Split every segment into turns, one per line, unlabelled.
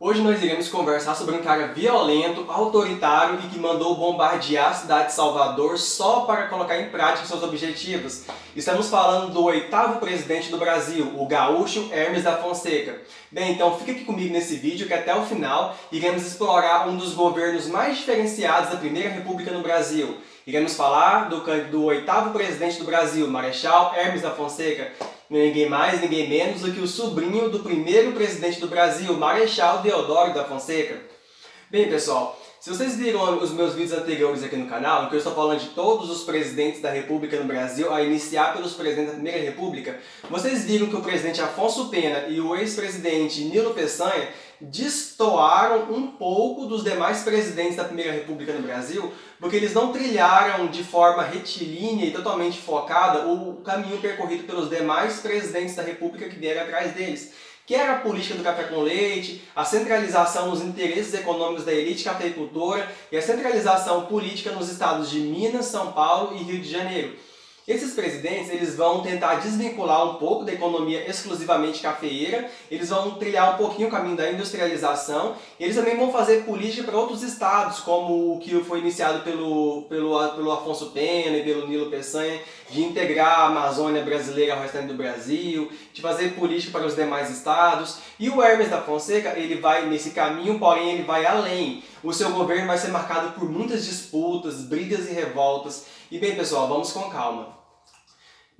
Hoje nós iremos conversar sobre um cara violento, autoritário e que mandou bombardear a cidade de Salvador só para colocar em prática seus objetivos. Estamos falando do oitavo presidente do Brasil, o gaúcho Hermes da Fonseca. Bem, então fica aqui comigo nesse vídeo que até o final iremos explorar um dos governos mais diferenciados da Primeira República no Brasil. Iremos falar do, do oitavo presidente do Brasil, Marechal Hermes da Fonseca, ninguém mais, ninguém menos do que o sobrinho do primeiro presidente do Brasil, Marechal Deodoro da Fonseca. Bem, pessoal, se vocês viram os meus vídeos anteriores aqui no canal, em que eu estou falando de todos os presidentes da República no Brasil, a iniciar pelos presidentes da Primeira República, vocês viram que o presidente Afonso Pena e o ex-presidente Nilo Peçanha destoaram um pouco dos demais presidentes da Primeira República no Brasil, porque eles não trilharam de forma retilínea e totalmente focada o caminho percorrido pelos demais presidentes da República que vieram atrás deles que era a política do café com leite, a centralização nos interesses econômicos da elite cafeicultora e a centralização política nos estados de Minas, São Paulo e Rio de Janeiro. Esses presidentes eles vão tentar desvincular um pouco da economia exclusivamente cafeeira, eles vão trilhar um pouquinho o caminho da industrialização, eles também vão fazer política para outros estados, como o que foi iniciado pelo, pelo, pelo Afonso Pena e pelo Nilo Peçanha, de integrar a Amazônia brasileira ao restante do Brasil, de fazer política para os demais estados. E o Hermes da Fonseca, ele vai nesse caminho, porém ele vai além. O seu governo vai ser marcado por muitas disputas, brigas e revoltas. E bem, pessoal, vamos com calma.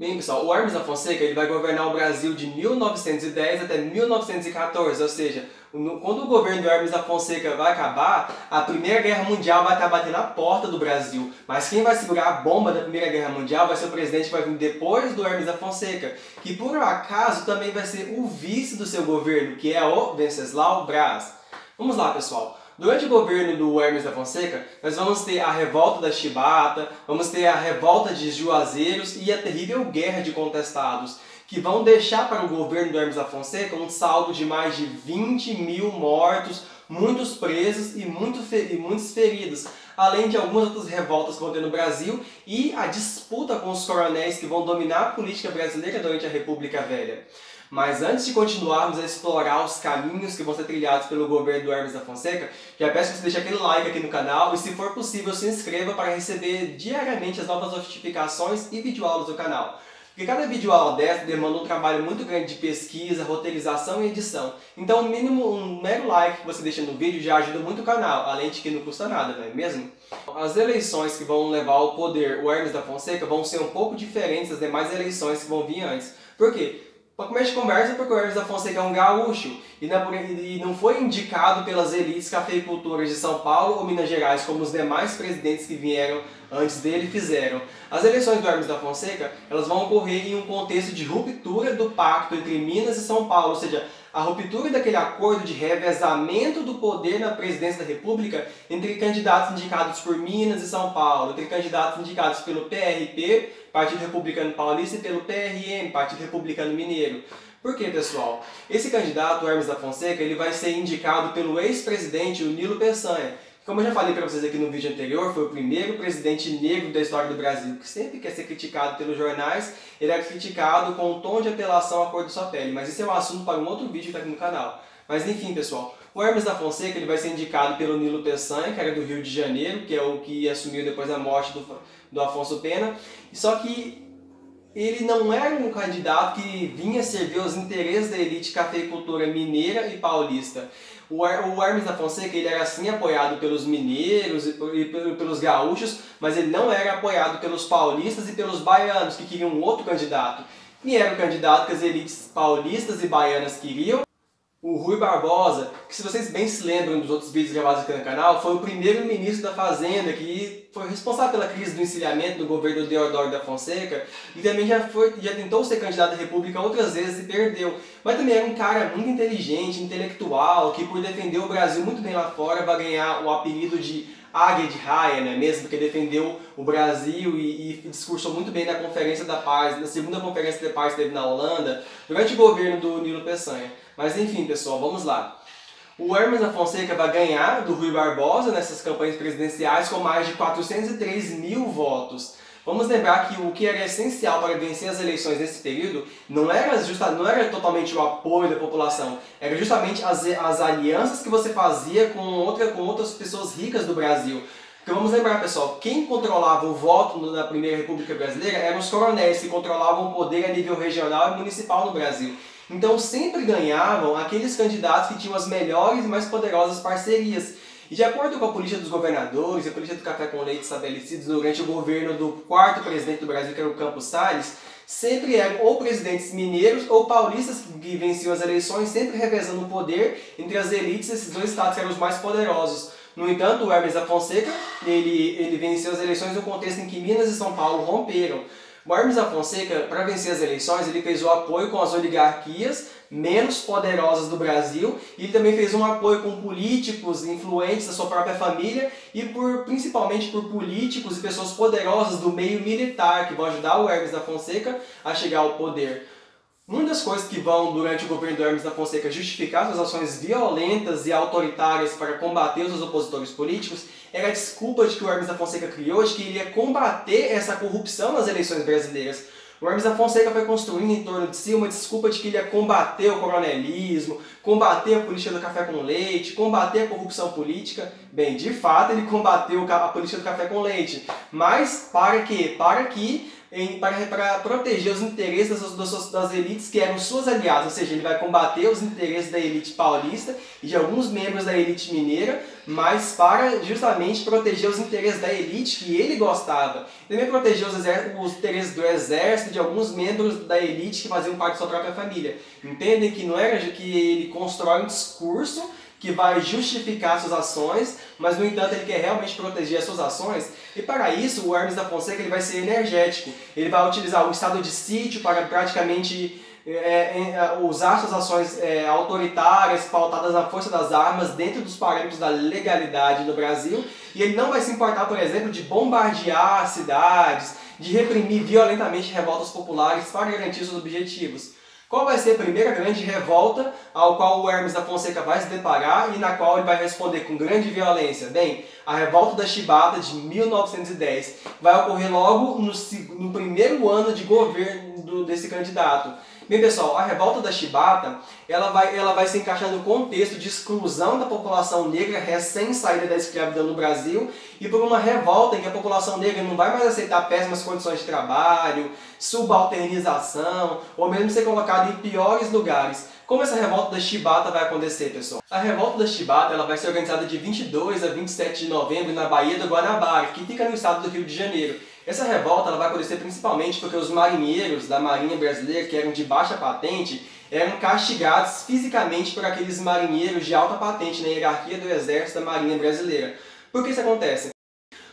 Bem, pessoal, o Hermes da Fonseca ele vai governar o Brasil de 1910 até 1914, ou seja, quando o governo do Hermes da Fonseca vai acabar, a Primeira Guerra Mundial vai estar batendo na porta do Brasil. Mas quem vai segurar a bomba da Primeira Guerra Mundial vai ser o presidente que vai vir depois do Hermes da Fonseca, que por acaso também vai ser o vice do seu governo, que é o Venceslau Braz. Vamos lá, pessoal. Durante o governo do Hermes da Fonseca, nós vamos ter a revolta da Chibata, vamos ter a revolta de Juazeiros e a terrível guerra de contestados, que vão deixar para o governo do Hermes da Fonseca um saldo de mais de 20 mil mortos, muitos presos e, muito e muitos feridos, além de algumas outras revoltas que vão ter no Brasil e a disputa com os coronéis que vão dominar a política brasileira durante a República Velha. Mas antes de continuarmos a explorar os caminhos que vão ser trilhados pelo governo do Hermes da Fonseca, já peço que você deixe aquele like aqui no canal e se for possível se inscreva para receber diariamente as novas notificações e videoaulas do canal. Porque cada videoaula dessa demanda um trabalho muito grande de pesquisa, roteirização e edição. Então, no mínimo, um mero like que você deixa no vídeo já ajuda muito o canal, além de que não custa nada, não é mesmo? As eleições que vão levar ao poder o Hermes da Fonseca vão ser um pouco diferentes das demais eleições que vão vir antes. Por quê? Para começo de conversa, porque o Hermes da Fonseca é um gaúcho e não, e não foi indicado pelas elites cafeicultoras de São Paulo ou Minas Gerais, como os demais presidentes que vieram antes dele fizeram. As eleições do Hermes da Fonseca elas vão ocorrer em um contexto de ruptura do pacto entre Minas e São Paulo, ou seja, a ruptura daquele acordo de revezamento do poder na presidência da República entre candidatos indicados por Minas e São Paulo, entre candidatos indicados pelo PRP, Partido Republicano Paulista, e pelo PRM, Partido Republicano Mineiro. Por quê, pessoal? Esse candidato, Hermes da Fonseca, ele vai ser indicado pelo ex-presidente, Nilo Peçanha. Como eu já falei para vocês aqui no vídeo anterior, foi o primeiro presidente negro da história do Brasil, que sempre quer ser criticado pelos jornais, ele é criticado com um tom de apelação à cor de sua pele, mas esse é um assunto para um outro vídeo que está aqui no canal. Mas enfim, pessoal, o Hermes da Fonseca ele vai ser indicado pelo Nilo Peçanha, que era do Rio de Janeiro, que é o que assumiu depois da morte do, do Afonso Pena, só que ele não era um candidato que vinha servir os interesses da elite cafeicultora mineira e paulista. O, Hermes da Fonseca ele era assim apoiado pelos mineiros e pelos gaúchos, mas ele não era apoiado pelos paulistas e pelos baianos, que queriam um outro candidato. E era o candidato que as elites paulistas e baianas queriam, o Rui Barbosa, que se vocês bem se lembram dos outros vídeos gravados aqui no canal, foi o primeiro ministro da Fazenda que foi responsável pela crise do encilhamento do governo Deodoro da Fonseca e também já, foi, já tentou ser candidato à República outras vezes e perdeu. Mas também era um cara muito inteligente, intelectual, que por defender o Brasil muito bem lá fora vai ganhar o apelido de águia de raia, né? mesmo porque defendeu o Brasil e, e, discursou muito bem na Conferência da Paz, na segunda Conferência da Paz que teve na Holanda, durante o governo do Nilo Peçanha. Mas enfim, pessoal, vamos lá. O Hermes da Fonseca vai ganhar do Rui Barbosa nessas campanhas presidenciais com mais de 403 mil votos. Vamos lembrar que o que era essencial para vencer as eleições nesse período não era, justa, não era totalmente o apoio da população, era justamente as, as alianças que você fazia com, outra, com outras pessoas ricas do Brasil. Porque vamos lembrar, pessoal, quem controlava o voto na Primeira República Brasileira eram os coronéis, que controlavam o poder a nível regional e municipal no Brasil. Então sempre ganhavam aqueles candidatos que tinham as melhores e mais poderosas parcerias. E de acordo com a política dos governadores e a política do café com leite estabelecidos durante o governo do quarto presidente do Brasil, que era o Campos Salles, sempre eram ou presidentes mineiros ou paulistas que venciam as eleições, sempre revezando o poder entre as elites desses dois estados que eram os mais poderosos. No entanto, o Hermes da Fonseca, ele, ele venceu as eleições no contexto em que Minas e São Paulo romperam. O Hermes da Fonseca, para vencer as eleições, ele fez o apoio com as oligarquias menos poderosas do Brasil e ele também fez um apoio com políticos influentes da sua própria família e por principalmente por políticos e pessoas poderosas do meio militar que vão ajudar o Hermes da Fonseca a chegar ao poder. Uma das coisas que vão, durante o governo do Hermes da Fonseca, justificar suas ações violentas e autoritárias para combater os seus opositores políticos era a desculpa de que o Hermes da Fonseca criou de que iria combater essa corrupção nas eleições brasileiras. O Hermes da Fonseca foi construindo em torno de si uma desculpa de que ele ia combater o coronelismo, combater a política do café com leite, combater a corrupção política. Bem, de fato ele combateu a política do café com leite, mas para quê? Para que em, para, para proteger os interesses das, das, das, elites que eram suas aliadas, ou seja, ele vai combater os interesses da elite paulista e de alguns membros da elite mineira, mas para justamente proteger os interesses da elite que ele gostava. Também proteger os, os interesses do exército de alguns membros da elite que faziam parte da sua própria família. Entendem que não era que ele constrói um discurso que vai justificar suas ações, mas no entanto ele quer realmente proteger as suas ações. E para isso, o Hermes da Fonseca ele vai ser energético. Ele vai utilizar o estado de sítio para praticamente é, é, usar suas ações é, autoritárias, pautadas na força das armas, dentro dos parâmetros da legalidade no Brasil. E ele não vai se importar, por exemplo, de bombardear cidades, de reprimir violentamente revoltas populares para garantir seus objetivos. Qual vai ser a primeira grande revolta ao qual o Hermes da Fonseca vai se deparar e na qual ele vai responder com grande violência? Bem, a revolta da Chibata de 1910 vai ocorrer logo no, no primeiro ano de governo desse candidato. Bem, pessoal, a revolta da Chibata ela vai, ela vai se encaixar no contexto de exclusão da população negra recém-saída da escravidão no Brasil e por uma revolta em que a população negra não vai mais aceitar péssimas condições de trabalho, subalternização ou mesmo ser colocada em piores lugares. Como essa revolta da Chibata vai acontecer, pessoal? A revolta da Chibata ela vai ser organizada de 22 a 27 de novembro na Baía do Guanabara, que fica no estado do Rio de Janeiro. Essa revolta ela vai acontecer principalmente porque os marinheiros da Marinha Brasileira, que eram de baixa patente, eram castigados fisicamente por aqueles marinheiros de alta patente na hierarquia do Exército da Marinha Brasileira. Por que isso acontece?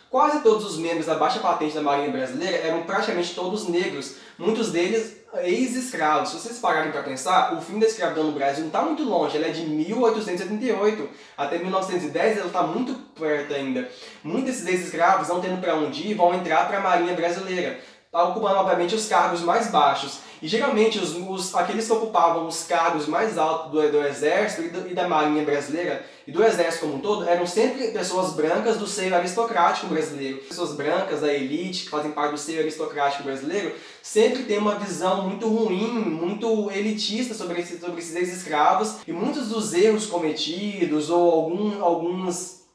Quase todos os membros da baixa patente da Marinha Brasileira eram praticamente todos negros, muitos deles ex-escravos. Se vocês pararem para pensar, o fim da escravidão no Brasil não está muito longe, ela é de 1878 até 1910, ela está muito perto ainda. Muitos desses ex-escravos, não tendo para onde ir, vão entrar para a Marinha Brasileira, ocupando obviamente os cargos mais baixos. E geralmente os, os, aqueles que ocupavam os cargos mais altos do, do exército e, do, e, da marinha brasileira e do exército como um todo eram sempre pessoas brancas do seio aristocrático brasileiro. Pessoas brancas da elite que fazem parte do seio aristocrático brasileiro sempre têm uma visão muito ruim, muito elitista sobre, esse, sobre esses ex-escravos e muitos dos erros cometidos ou algum, alguns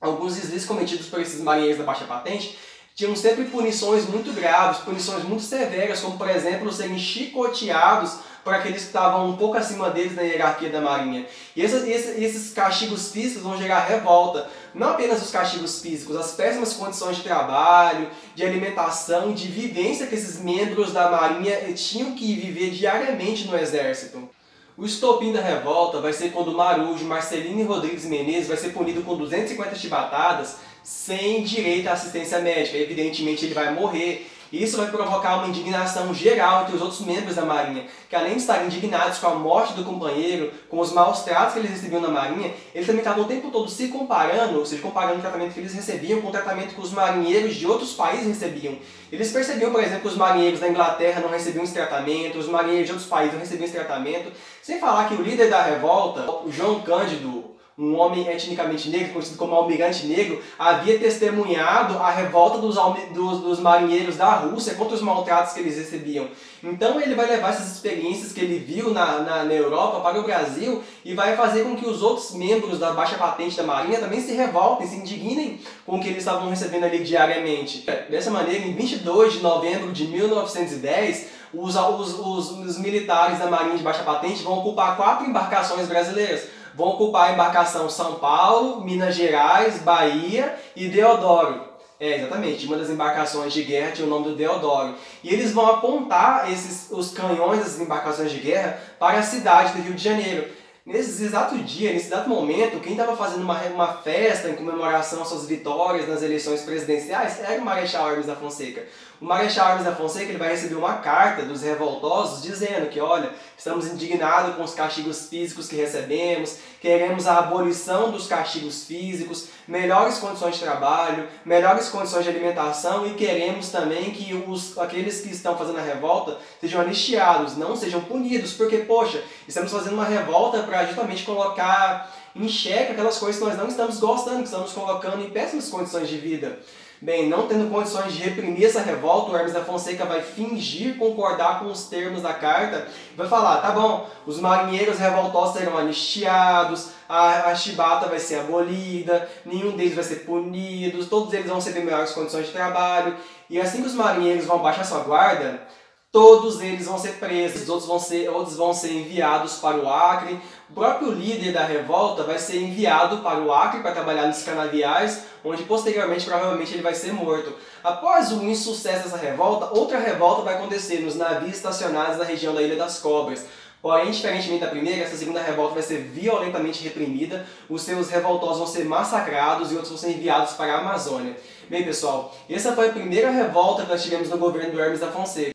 alguns deslizes cometidos por esses marinheiros da baixa patente tinham sempre punições muito graves, punições muito severas, como por exemplo serem chicoteados por aqueles que estavam um pouco acima deles na hierarquia da marinha. E esses, esses, esses castigos físicos vão gerar revolta, não apenas os castigos físicos, as péssimas condições de trabalho, de alimentação, de vivência que esses membros da marinha tinham que viver diariamente no exército. O estopim da revolta vai ser quando Marujo, Marcelino e Rodrigues Menezes vai ser punido com 250 chibatadas sem direito à assistência médica. Evidentemente ele vai morrer. Isso vai provocar uma indignação geral entre os outros membros da Marinha, que além de estarem indignados com a morte do companheiro, com os maus tratos que eles recebiam na Marinha, eles também estavam o tempo todo se comparando, ou seja, comparando o tratamento que eles recebiam com o tratamento que os marinheiros de outros países recebiam. Eles percebiam, por exemplo, que os marinheiros da Inglaterra não recebiam esse tratamento, os marinheiros de outros países não recebiam esse tratamento, sem falar que o líder da revolta, o João Cândido um homem etnicamente negro, conhecido como Almirante Negro, havia testemunhado a revolta dos, dos, dos, marinheiros da Rússia contra os maltratos que eles recebiam. Então ele vai levar essas experiências que ele viu na, na, na Europa para o Brasil e vai fazer com que os outros membros da baixa patente da Marinha também se revoltem, se indignem com o que eles estavam recebendo ali diariamente. Dessa maneira, em 22 de novembro de 1910, os, os, os, os militares da Marinha de baixa patente vão ocupar quatro embarcações brasileiras vão ocupar a embarcação São Paulo, Minas Gerais, Bahia e Deodoro. É, exatamente, uma das embarcações de guerra tinha o nome do Deodoro. E eles vão apontar esses, os canhões dessas embarcações de guerra para a cidade do Rio de Janeiro. Nesse exato dia, nesse exato momento, quem estava fazendo uma, uma festa em comemoração às suas vitórias nas eleições presidenciais era o Marechal Hermes da Fonseca. O Marechal Hermes da Fonseca ele vai receber uma carta dos revoltosos dizendo que, olha, estamos indignados com os castigos físicos que recebemos, queremos a abolição dos castigos físicos, melhores condições de trabalho, melhores condições de alimentação e queremos também que os, aqueles que estão fazendo a revolta sejam anistiados, não sejam punidos, porque, poxa, estamos fazendo uma revolta para justamente colocar em xeque aquelas coisas que nós não estamos gostando, que estamos colocando em péssimas condições de vida. Bem, não tendo condições de reprimir essa revolta, o Hermes da Fonseca vai fingir concordar com os termos da carta vai falar: tá bom, os marinheiros revoltosos serão anistiados, a, a chibata vai ser abolida, nenhum deles vai ser punido, todos eles vão receber melhores condições de trabalho. E assim que os marinheiros vão baixar sua guarda, todos eles vão ser presos, outros vão ser, outros vão ser enviados para o Acre. O próprio líder da revolta vai ser enviado para o Acre para trabalhar nos canaviais, onde posteriormente provavelmente ele vai ser morto. Após o insucesso dessa revolta, outra revolta vai acontecer nos navios estacionados na região da Ilha das Cobras. Porém, diferentemente da primeira, essa segunda revolta vai ser violentamente reprimida, os seus revoltosos vão ser massacrados e outros vão ser enviados para a Amazônia. Bem, pessoal, essa foi a primeira revolta que nós tivemos no governo do Hermes da Fonseca.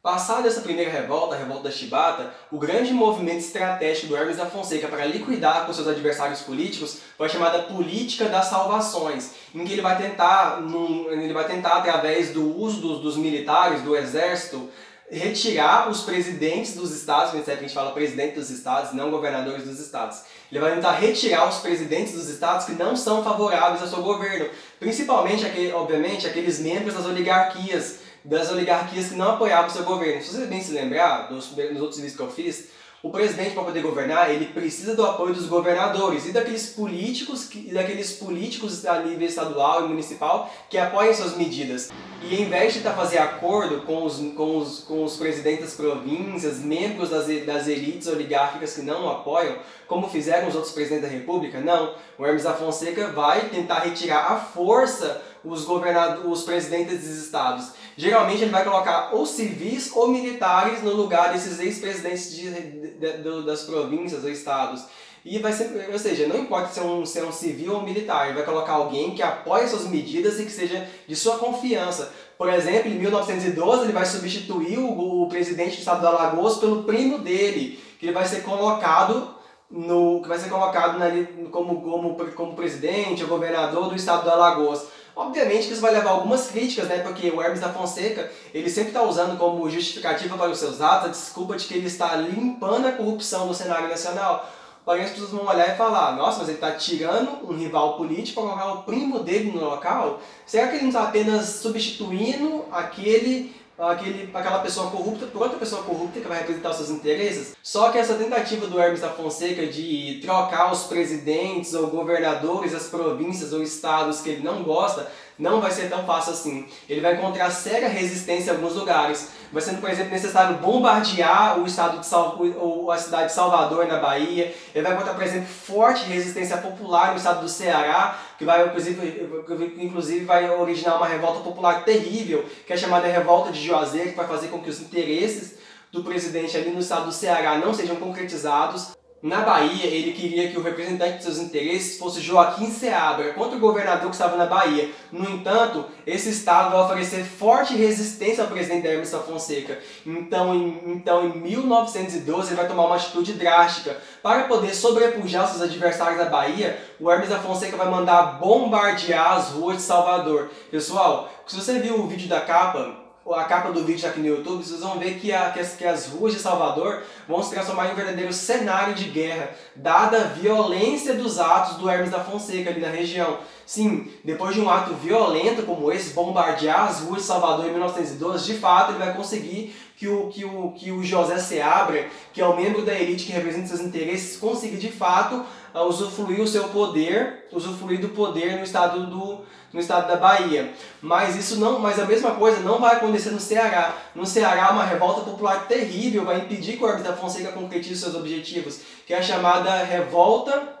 Passada essa primeira revolta, a revolta da Chibata, o grande movimento estratégico do Hermes da Fonseca para liquidar com seus adversários políticos foi a chamada política das salvações, em que ele vai tentar, num, ele vai tentar através do uso dos, dos militares, do exército, retirar os presidentes dos estados, a gente fala presidente dos estados, não governadores dos estados. Ele vai tentar retirar os presidentes dos estados que não são favoráveis ao seu governo, principalmente, aquele, obviamente, aqueles membros das oligarquias das oligarquias que não apoiavam o seu governo. Se você bem se lembrar, dos, nos outros vídeos que eu fiz, o presidente para poder governar, ele precisa do apoio dos governadores e daqueles políticos, que, daqueles políticos a nível estadual e municipal que apoiam suas medidas. E em vez de tentar fazer acordo com os, com os, com os presidentes das províncias, membros das, das elites oligárquicas que não apoiam, como fizeram os outros presidentes da república, não. O Hermes da Fonseca vai tentar retirar a força os, governadores, os presidentes dos estados. Geralmente ele vai colocar ou civis ou militares no lugar desses ex-presidentes de, de, de, das províncias ou estados. E vai ser, ou seja, não importa se é, um, se é um civil ou militar, ele vai colocar alguém que apoie suas medidas e que seja de sua confiança. Por exemplo, em 1912 ele vai substituir o, o presidente do estado do Alagoas pelo primo dele, que ele vai ser colocado no que vai ser colocado na, como, como, como presidente ou governador do estado do Alagoas. Obviamente que isso vai levar algumas críticas, né? Porque o Hermes da Fonseca, ele sempre está usando como justificativa para os seus atos a desculpa de que ele está limpando a corrupção do cenário nacional. Porém, as pessoas vão olhar e falar, nossa, mas ele está tirando um rival político para colocar o primo dele no local? Será que ele não está apenas substituindo aquele aquele, aquela pessoa corrupta por outra pessoa corrupta que vai representar os seus interesses. Só que essa tentativa do Hermes da Fonseca de trocar os presidentes ou governadores, as províncias ou estados que ele não gosta, não vai ser tão fácil assim. Ele vai encontrar séria resistência em alguns lugares. Vai sendo, por exemplo, necessário bombardear o estado de Sal ou a cidade de Salvador, na Bahia. Ele vai encontrar, por exemplo, forte resistência popular no estado do Ceará, que vai, inclusive, inclusive vai originar uma revolta popular terrível, que é chamada Revolta de Juazeiro, que vai fazer com que os interesses do presidente ali no estado do Ceará não sejam concretizados. Na Bahia, ele queria que o representante de seus interesses fosse Joaquim Seabra, contra o governador que estava na Bahia. No entanto, esse estado vai oferecer forte resistência ao presidente Hermes Fonseca. Então em, então, em 1912, ele vai tomar uma atitude drástica. Para poder sobrepujar seus adversários da Bahia, o Hermes Fonseca vai mandar bombardear as ruas de Salvador. Pessoal, se você viu o vídeo da capa, a capa do vídeo aqui no YouTube, vocês vão ver que, a, que, as, que as ruas de Salvador vão se transformar em um verdadeiro cenário de guerra, dada a violência dos atos do Hermes da Fonseca ali na região. Sim, depois de um ato violento como esse, bombardear as ruas de Salvador em 1912, de fato ele vai conseguir que o, que o, que o José Seabra, que é o membro da elite que representa seus interesses, consiga de fato usufruir o seu poder, usufruir do poder no estado do no estado da Bahia. Mas isso não, mas a mesma coisa não vai acontecer no Ceará. No Ceará uma revolta popular terrível vai impedir que o Hermes da Fonseca concretize seus objetivos, que é a chamada revolta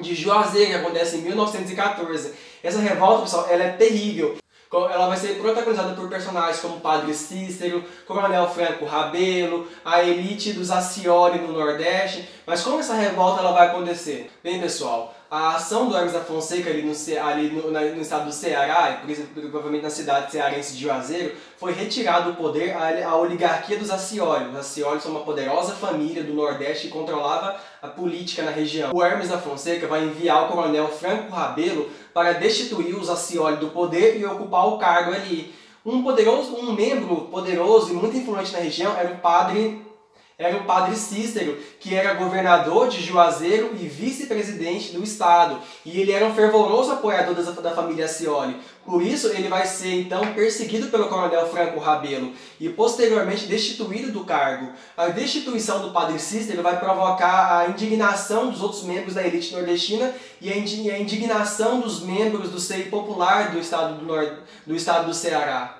de Juazeiro, que acontece em 1914. Essa revolta, pessoal, ela é terrível. Ela vai ser protagonizada por personagens como Padre Cícero, Coronel Franco Rabelo, a elite dos Acioli no Nordeste. Mas como essa revolta ela vai acontecer? Bem, pessoal, a ação do Hermes da Fonseca ali no, ali no, no estado do Ceará, e provavelmente na cidade cearense de Juazeiro, foi retirado o poder à, oligarquia dos Acioli. Os Acioli são uma poderosa família do Nordeste que controlava a política na região. O Hermes da Fonseca vai enviar o coronel Franco Rabelo para destituir os Acioli do poder e ocupar o cargo ali. Um poderoso, um membro poderoso e muito influente na região era o padre era o padre Cícero, que era governador de Juazeiro e vice-presidente do estado. E ele era um fervoroso apoiador da, família Cioli. Por isso, ele vai ser então perseguido pelo coronel Franco Rabelo e posteriormente destituído do cargo. A destituição do padre Cícero vai provocar a indignação dos outros membros da elite nordestina e a indignação dos membros do seio popular do estado do, Nord... do, estado do Ceará.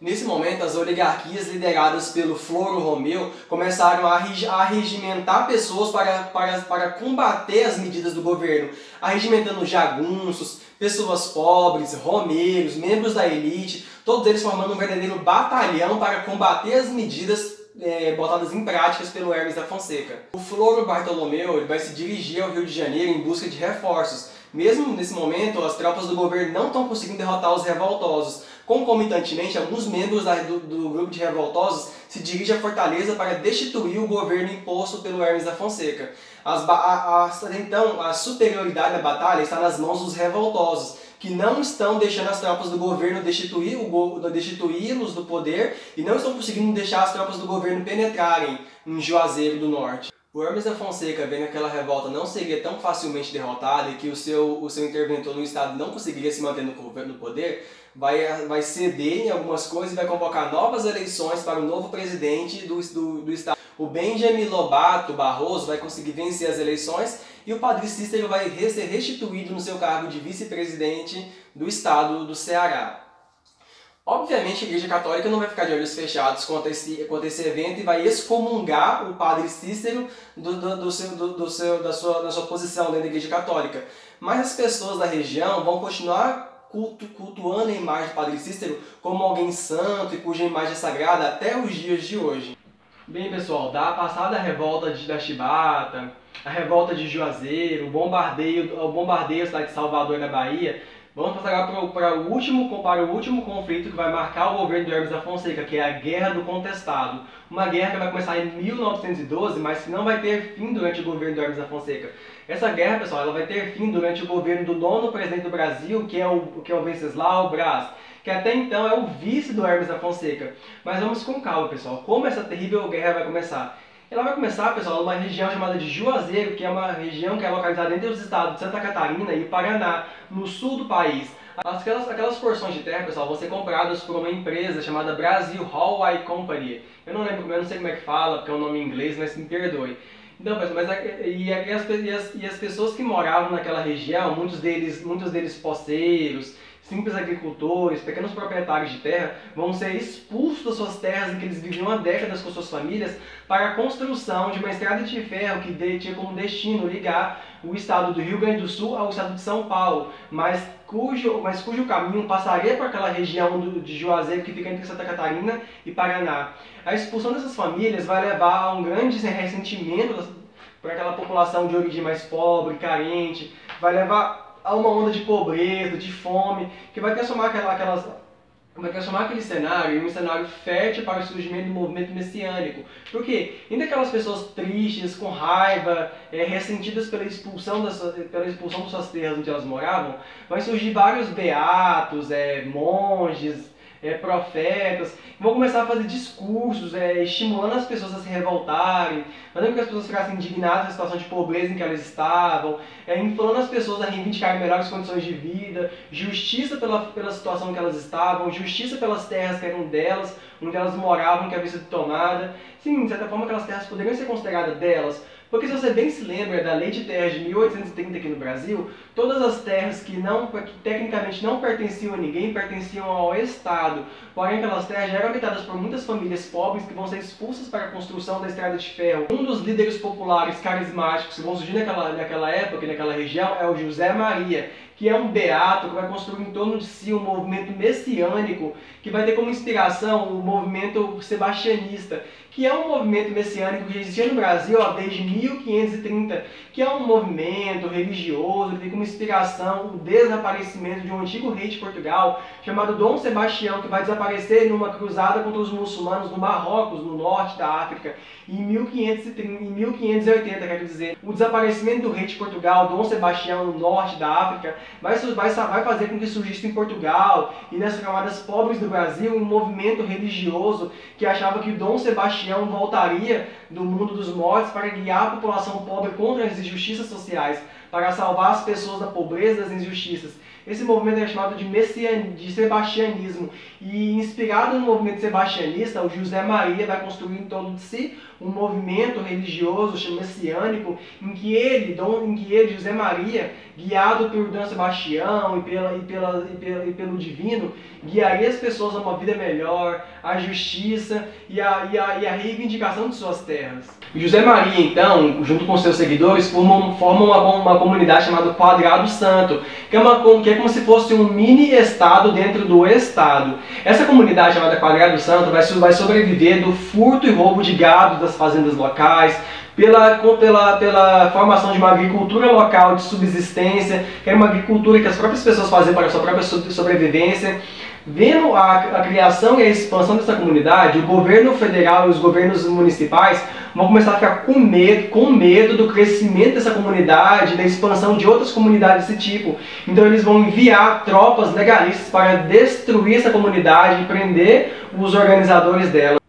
Nesse momento, as oligarquias lideradas pelo Floro Romeu começaram a regimentar pessoas para, para, para combater as medidas do governo, arregimentando jagunços, pessoas pobres, romeiros, membros da elite, todos eles formando um verdadeiro batalhão para combater as medidas é, botadas em práticas pelo Hermes da Fonseca. O Floro Bartolomeu vai se dirigir ao Rio de Janeiro em busca de reforços. Mesmo nesse momento, as tropas do governo não estão conseguindo derrotar os revoltosos, Concomitantemente, alguns membros do, do, grupo de revoltosos se dirigem à fortaleza para destituir o governo imposto pelo Hermes da Fonseca. As, a, a, então, a superioridade da batalha está nas mãos dos revoltosos, que não estão deixando as tropas do governo destituí-los do poder e não estão conseguindo deixar as tropas do governo penetrarem em Juazeiro do Norte. O Hermes da Fonseca, vendo que aquela revolta não seria tão facilmente derrotada e que o seu, o seu interventor no Estado não conseguiria se manter no, no poder, vai, vai ceder em algumas coisas e vai convocar novas eleições para o novo presidente do, do, do Estado. O Benjamin Lobato Barroso vai conseguir vencer as eleições e o Padre Cícero vai ser restituído no seu cargo de vice-presidente do Estado do Ceará. Obviamente a Igreja Católica não vai ficar de olhos fechados contra esse, contra esse evento e vai excomungar o Padre Cícero do, do, do seu, do, do, seu, da, sua, da sua posição dentro da Igreja Católica. Mas as pessoas da região vão continuar cultu, cultuando a imagem do Padre Cícero como alguém santo e cuja imagem é sagrada até os dias de hoje. Bem, pessoal, da passada revolta de, da Chibata, a revolta de Juazeiro, o bombardeio, o bombardeio da de Salvador, na Bahia, Vamos passar agora para o, último, para o último conflito que vai marcar o governo de Hermes da Fonseca, que é a Guerra do Contestado. Uma guerra que vai começar em 1912, mas que não vai ter fim durante o governo de Hermes da Fonseca. Essa guerra, pessoal, ela vai ter fim durante o governo do nono presidente do Brasil, que é o, que é o Venceslau Braz, que até então é o vice do Hermes da Fonseca. Mas vamos com calma, pessoal. Como essa terrível guerra vai começar? Ela vai começar, pessoal, numa região chamada de Juazeiro, que é uma região que é localizada entre os estados de Santa Catarina e Paraná, no sul do país. Aquelas, aquelas porções de terra, pessoal, vão ser compradas por uma empresa chamada Brasil Hallway Company. Eu não lembro, eu não sei como é que fala, porque é um nome em inglês, mas me perdoe. Então, mas e, e, as, e, as, e as pessoas que moravam naquela região, muitos deles, muitos deles poceiros, simples agricultores, pequenos proprietários de terra vão ser expulsos das suas terras em que eles viviam há décadas com suas famílias para a construção de uma estrada de ferro que tinha como destino ligar o estado do Rio Grande do Sul ao estado de São Paulo, mas cujo, mas cujo caminho passaria por aquela região do, de Juazeiro que fica entre Santa Catarina e Paraná. A expulsão dessas famílias vai levar a um grande ressentimento para aquela população de origem mais pobre, carente, vai levar a uma onda de pobreza, de fome, que vai transformar aquelas vai transformar aquele cenário em um cenário fértil para o surgimento do movimento messiânico. Por quê? Entre aquelas pessoas tristes, com raiva, é, ressentidas pela expulsão, das, pela expulsão das suas terras onde elas moravam, vai surgir vários beatos, é, monges, é, profetas, vão começar a fazer discursos, é, estimulando as pessoas a se revoltarem, fazendo com que as pessoas ficassem indignadas da situação de pobreza em que elas estavam, é, inflando as pessoas a reivindicarem melhores condições de vida, justiça pela, pela situação que elas estavam, justiça pelas terras que eram delas, onde elas moravam, que havia sido tomada. Sim, de certa forma aquelas terras poderiam ser consideradas delas, porque se você bem se lembra da Lei de Terras de 1830 aqui no Brasil, todas as terras que, não, que tecnicamente não pertenciam a ninguém pertenciam ao Estado. Porém, aquelas terras já eram habitadas por muitas famílias pobres que vão ser expulsas para a construção da estrada de ferro. Um dos líderes populares carismáticos que vão surgir naquela, naquela época, naquela região, é o José Maria, que é um beato que vai construir em torno de si um movimento messiânico que vai ter como inspiração o movimento sebastianista, que é um movimento messiânico que existia no Brasil ó, desde 1530, que é um movimento religioso que tem como inspiração o desaparecimento de um antigo rei de Portugal chamado Dom Sebastião, que vai desaparecer numa cruzada contra os muçulmanos no Marrocos, no norte da África, em 1530, em 1580, quer dizer. O desaparecimento do rei de Portugal, Dom Sebastião, no norte da África, vai, vai, vai fazer com que surgisse em Portugal e nas camadas pobres do Brasil um movimento religioso que achava que Dom Sebastião voltaria do mundo dos mortos para guiar a população pobre contra as injustiças sociais, para salvar as pessoas da pobreza e das injustiças. Esse movimento é chamado de, messian... de sebastianismo. E inspirado no movimento sebastianista, o José Maria vai construir em torno de si um movimento religioso messiânico em que ele, Dom, em que ele, José Maria, guiado por Dom Sebastião e, pela, e, pela, e, pela, e pelo divino, guiaria as pessoas a uma vida melhor, a justiça e a, e a, e a reivindicação de suas terras. José Maria, então, junto com seus seguidores, formam, formam uma, uma comunidade chamada Quadrado Santo, que é, uma, que é como se fosse um mini-estado dentro do estado. Essa comunidade chamada Quadrado Santo vai, vai sobreviver do furto e roubo de gado das fazendas locais, pela, pela, pela formação de uma agricultura local de subsistência, que é uma agricultura que as próprias pessoas fazem para a sua própria sobrevivência. Vendo a, a criação e a expansão dessa comunidade, o governo federal e os governos municipais vão começar a ficar com medo, com medo do crescimento dessa comunidade, da expansão de outras comunidades desse tipo. Então eles vão enviar tropas legalistas para destruir essa comunidade e prender os organizadores dela.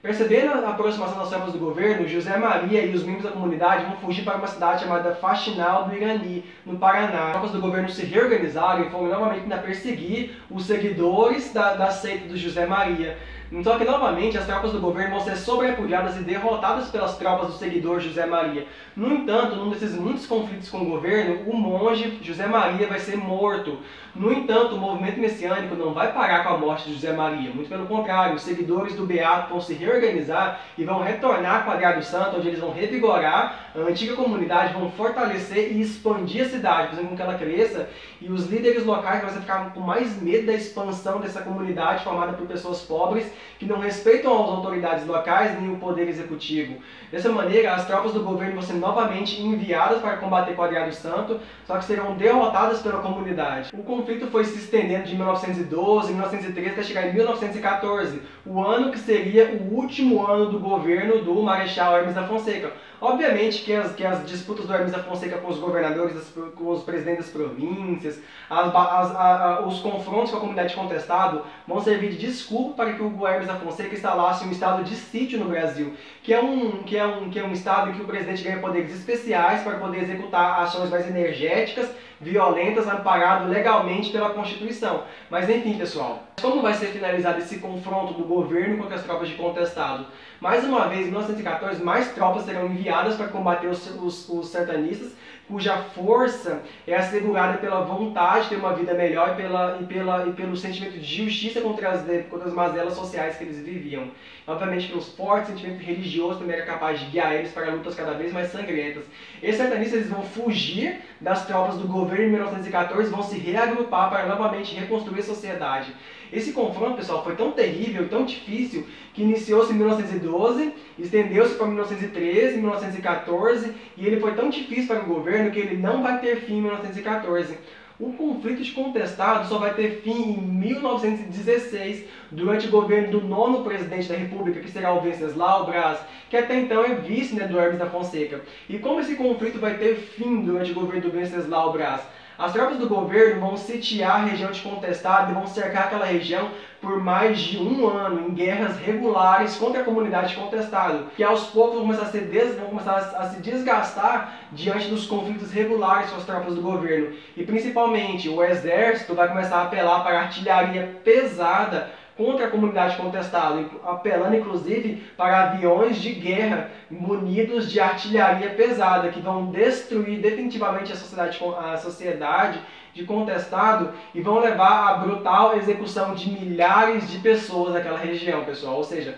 Percebendo a aproximação das tropas do governo, José Maria e os membros da comunidade vão fugir para uma cidade chamada Faxinal do Irani, no Paraná. As tropas do governo se reorganizaram e foram novamente perseguir os seguidores da, da seita do José Maria. Então que novamente as tropas do governo vão ser sobrepujadas e derrotadas pelas tropas do seguidor José Maria. No entanto, num desses muitos conflitos com o governo, o monge José Maria vai ser morto. No entanto, o movimento messiânico não vai parar com a morte de José Maria. Muito pelo contrário, os seguidores do Beato vão se reorganizar e vão retornar a Quadrado Santo, onde eles vão revigorar a antiga comunidade, vão fortalecer e expandir a cidade, fazendo com que ela cresça. E os líderes locais vão ficar com mais medo da expansão dessa comunidade formada por pessoas pobres que não respeitam as autoridades locais nem o poder executivo. Dessa maneira, as tropas do governo vão ser novamente enviadas para combater Quadrado Santo, só que serão derrotadas pela comunidade. O conflito foi se estendendo de 1912, 1913 até chegar em 1914, o ano que seria o último ano do governo do Marechal Hermes da Fonseca. Obviamente que as, que as disputas do Hermes da Fonseca com os governadores, com os presidentes das províncias, as, as, a, os confrontos com a comunidade contestado vão servir de desculpa para que o Hermes da Fonseca instalasse um estado de sítio no Brasil, que é um, que é um, que é um estado em que o presidente ganha poderes especiais para poder executar ações mais energéticas, violentas, amparado legalmente pela Constituição. Mas enfim, pessoal, como vai ser finalizado esse confronto do governo contra as tropas de contestado? Mais uma vez, em 1914, mais tropas serão enviadas para combater os, os, os sertanistas, cuja força é assegurada pela vontade de ter uma vida melhor e, pela, e, pela, e pelo sentimento de justiça contra as, contra as mazelas sociais que eles viviam. Obviamente, pelos fortes sentimentos religiosos também era capaz de guiar eles para lutas cada vez mais sangrentas. Esses sertanistas vão fugir das tropas do governo em 1914 vão se reagrupar para novamente reconstruir a sociedade. Esse confronto, pessoal, foi tão terrível tão difícil que iniciou-se em 1912, estendeu-se para 1913, 1914 e ele foi tão difícil para o governo que ele não vai ter fim em 1914. O conflito de contestado só vai ter fim em 1916, durante o governo do nono presidente da República, que será o Venceslau Braz, que até então é vice né, do Hermes da Fonseca. E como esse conflito vai ter fim durante o governo do Venceslau Braz? As tropas do governo vão sitiar a região de contestado e vão cercar aquela região por mais de um ano em guerras regulares contra a comunidade de contestado, que aos poucos vão começar a, ser des... vão começar a se desgastar diante dos conflitos regulares com as tropas do governo. E principalmente o exército vai começar a apelar para artilharia pesada contra a comunidade contestada, apelando inclusive para aviões de guerra munidos de artilharia pesada que vão destruir definitivamente a sociedade, a sociedade de contestado e vão levar à brutal execução de milhares de pessoas naquela região, pessoal. Ou seja,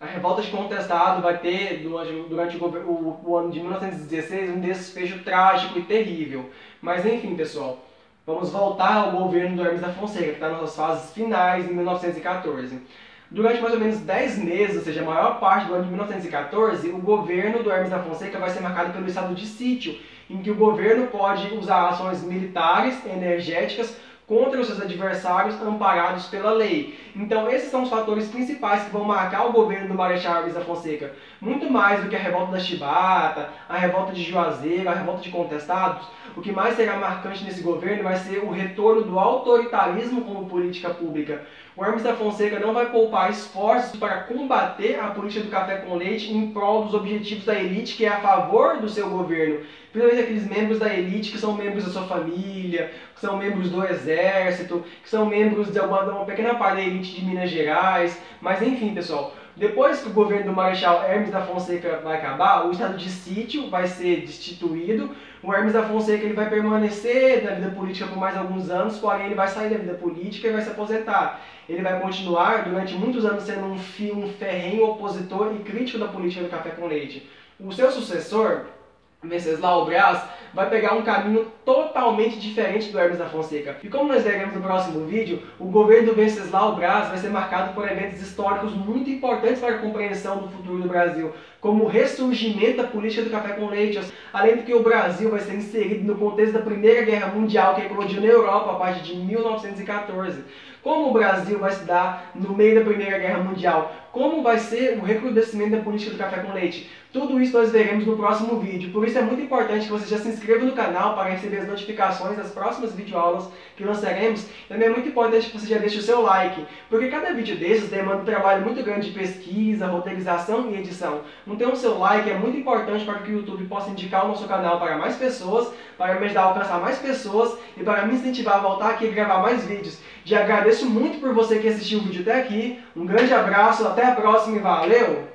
a revolta de contestado vai ter, durante o, o, o ano de 1916, um desfecho trágico e terrível. Mas enfim, pessoal. Vamos voltar ao governo do Hermes da Fonseca, que está nas fases finais em 1914. Durante mais ou menos 10 meses, ou seja, a maior parte do ano de 1914, o governo do Hermes da Fonseca vai ser marcado pelo estado de sítio, em que o governo pode usar ações militares, energéticas, contra os seus adversários amparados pela lei. Então esses são os fatores principais que vão marcar o governo do Marechal Hermes da Fonseca. Muito mais do que a revolta da Chibata, a revolta de Juazeiro, a revolta de Contestados, o que mais será marcante nesse governo vai ser o retorno do autoritarismo como política pública. O Hermes da Fonseca não vai poupar esforços para combater a política do café com leite em prol dos objetivos da elite que é a favor do seu governo. Principalmente aqueles membros da elite que são membros da sua família, que são membros do exército, que são membros de uma, de uma pequena parte da elite de Minas Gerais. Mas enfim, pessoal, depois que o governo do Marechal Hermes da Fonseca vai acabar, o estado de sítio vai ser destituído. O Hermes da Fonseca ele vai permanecer na vida política por mais alguns anos, porém ele vai sair da vida política e vai se aposentar. Ele vai continuar durante muitos anos sendo um, um ferrenho opositor e crítico da política do café com leite. O seu sucessor, Venceslau Braz vai pegar um caminho totalmente diferente do Hermes da Fonseca. E como nós veremos no próximo vídeo, o governo do Venceslau Braz vai ser marcado por eventos históricos muito importantes para a compreensão do futuro do Brasil, como o ressurgimento da política do café com leite, além de que o Brasil vai ser inserido no contexto da Primeira Guerra Mundial que eclodiu na Europa a partir de 1914. Como o Brasil vai se dar no meio da Primeira Guerra Mundial? Como vai ser o recrudescimento da política do café com leite? Tudo isso nós veremos no próximo vídeo. Por isso é muito importante que você já se inscreva no canal para receber as notificações das próximas videoaulas que lançaremos. Também é muito importante que você já deixe o seu like, porque cada vídeo desses demanda um trabalho muito grande de pesquisa, roteirização e edição. Então o seu like é muito importante para que o YouTube possa indicar o nosso canal para mais pessoas, para me ajudar a alcançar mais pessoas e para me incentivar a voltar aqui e gravar mais vídeos. Já agradeço muito por você que assistiu o vídeo até aqui. Um grande abraço, até a próxima e valeu!